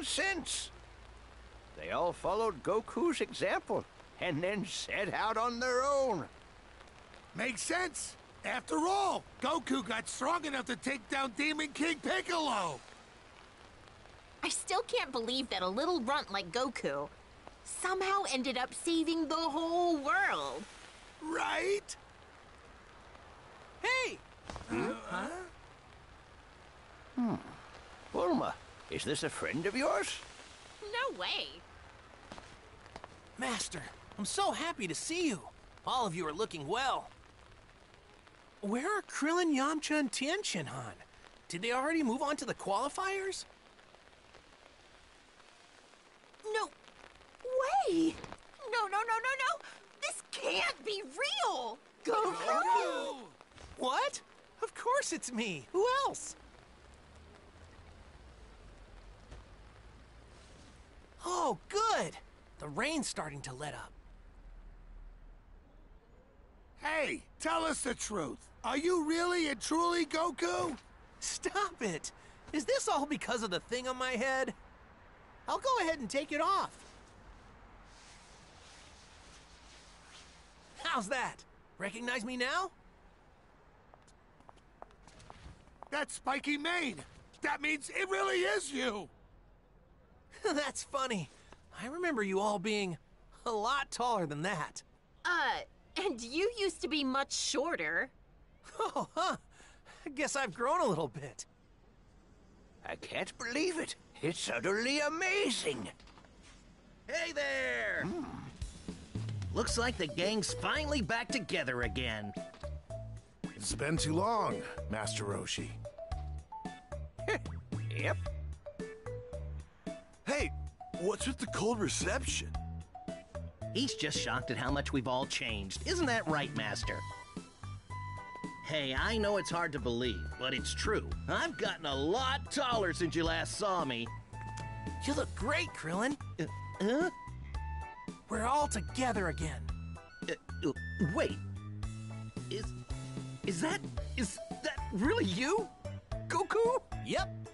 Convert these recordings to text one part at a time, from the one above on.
Nonsense! They all followed Goku's example and then set out on their own. Makes sense. After all, Goku got strong enough to take down Demon King Piccolo. I still can't believe that a little runt like Goku somehow ended up saving the whole world. Right? Hey! Uh -huh. Hmm. Bulma, is this a friend of yours? No way. Master, I'm so happy to see you. All of you are looking well. Where are Krillin, Yamcha, and Tien Han? Did they already move on to the qualifiers? No way! No, no, no, no, no! This can't be real! Goku! What? Of course it's me. Who else? Oh, good. The rain's starting to let up. Hey, tell us the truth. Are you really and truly Goku? Stop it! Is this all because of the thing on my head? I'll go ahead and take it off. How's that? Recognize me now? That spiky mane. That means it really is you. That's funny. I remember you all being a lot taller than that. Uh, and you used to be much shorter. Oh, huh. I guess I've grown a little bit. I can't believe it. It's utterly amazing. Hey there! Looks like the gang's finally back together again. It's been too long, Master Roshi. Yep. Hey, what's with the cold reception? He's just shocked at how much we've all changed. Isn't that right, Master? Hey, I know it's hard to believe, but it's true. I've gotten a lot taller since you last saw me. You look great, Krillin. Uh, huh? We're all together again. Uh, uh, wait. Is is that is that really you, Goku? Yep.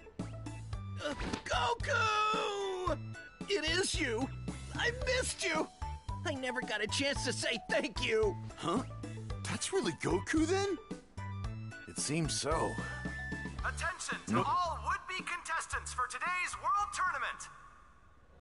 Uh, Goku! It is you. I missed you. I never got a chance to say thank you. Huh? That's really Goku then? It seems so. Attention to all would-be contestants for today's World Tournament.